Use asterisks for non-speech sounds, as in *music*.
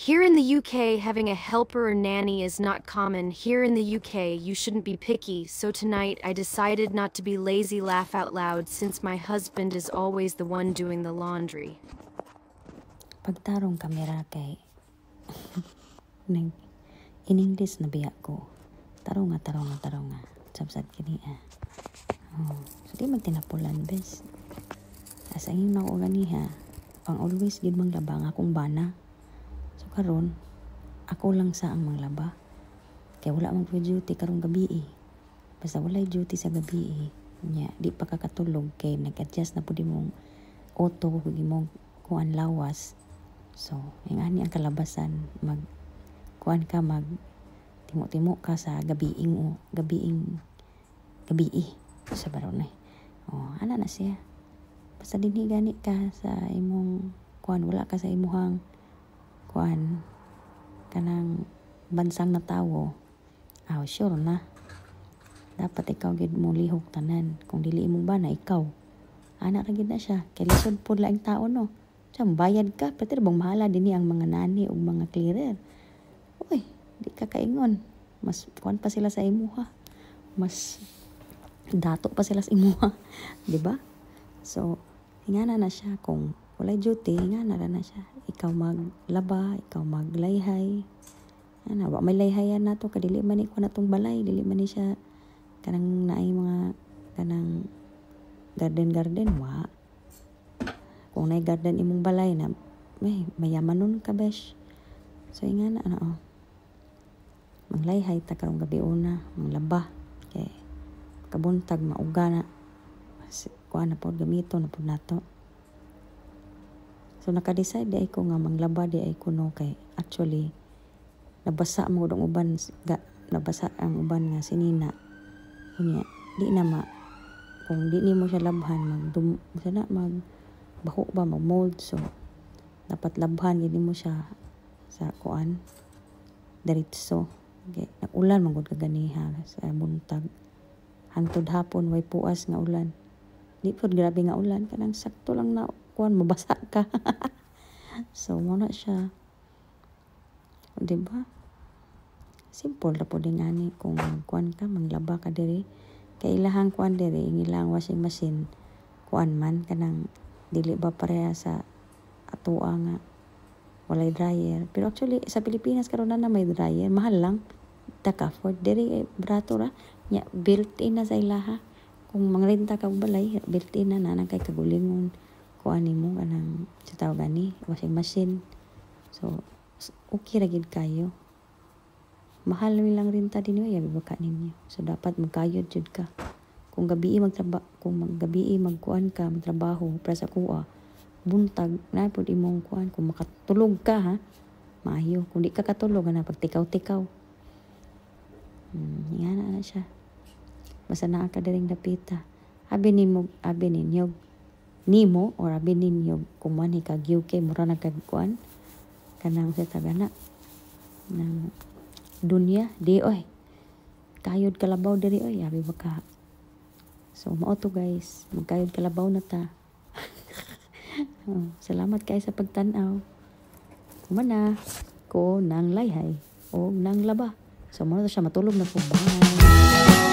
Here in the UK, having a helper or nanny is not common. Here in the UK, you shouldn't be picky, so tonight I decided not to be lazy laugh out loud since my husband is always the one doing the laundry. Pagtarong kamera kay *laughs* in English na biya ko. Tarong nga, tarong nga, tarong nga. Sabsat kini ah. Oh, so di man tinapulan bes. Asa yung na ko ganiha. Pang always gid mang labang akong bana. So karon ako lang sa ang manglaba. Kaya wala mang pwede duty karong gabi eh. Basta wala duty sa gabi eh. Nya, di pa kakatulog kay nag-adjust na po mong auto kung imong kuan lawas. So, yung ani ang kalabasan mag kuan ka mag timo-timo ka sa gabiing o gabiing gabii sa baron eh. Oh, ana na siya. Basta dinhi gani ka sa imong kuan wala ka sa imuhang kuan kanang bansang na tawo. Ah, sure na. Dapat ikaw gid mo lihok tanan. Kung dili imong bana ikaw. Anak ra gid na siya. Kay lisod pud laing tao no. Siya, bayad ka. Pwede bang mahala din ang mga nani o mga clearer. Uy, di ka kaingon. Mas kuan pa sila sa imuha. Mas dato pa sila sa imuha. *laughs* ba? So, hingana na siya. Kung walay duty, hingana na na siya. Ikaw maglaba, ikaw maglayhay. Ano, wa may layhayan na to. Kadili man ko na tong balay. Dili man ni siya kanang naay mga kanang garden-garden. Wa kung na garden imong balay na may mayaman nun ka besh so nga na ano oh. maglayhay ta karong gabi una manglaba kay kabuntag mauga na kuha na po gamito na po nato so naka-decide di ay ko nga manglaba di ay ko no kay actually nabasa mo dong uban ga, nabasa ang uban nga sinina kunya di na ma kung di ni mo siya labhan mag sana mag baho ba mag-mold so dapat labhan gini mo siya sa kuan. Diretso okay. nag-ulan magud ka ganiha sa buntag. Hangtod hapon way puas nga ulan. Di pud grabe nga ulan kanang sakto lang na kuan mabasa ka. *laughs* So mo na siya. Di ba simple ra pud ngani kung kuan ka manglaba ka diri. Kay ilahang kuan diri ilang washing machine kuan man kanang dili ba pareha sa atoa nga walay dryer. Pero actually sa Pilipinas karon na may dryer mahal lang. Taka for diri eh, brato ra. Nya built in na sa ilaha. Kung mangrenta ka balay built in na na kay kagulingon ko ani mo kanang sa tawag gani washing machine. So okay ra gid kayo. Mahal lang rin ta din yabi baka ninyo. So dapat magkayod jud ka. Kung gabi magtraba kung maggabi magkuan ka magtrabaho para sa kuha buntag na pud imong kuan kung makatulog ka ha maayo. Kung di ka katulog na pagtikaw-tikaw. Hmm, yan na, siya. Basta naa ka daring dapita. Abi nimo abi ninyo nimo or abi ninyo kung man kag mura na kag kanang sa tagana ng dunya di oy kayod kalabaw diri oy abi ba ka So, mao to guys. Magkayod kalabaw na ta. *laughs* oh, salamat kay sa pagtanaw. Kumana ko nang layhay o nang laba. So, muna siya matulog na po. Bye!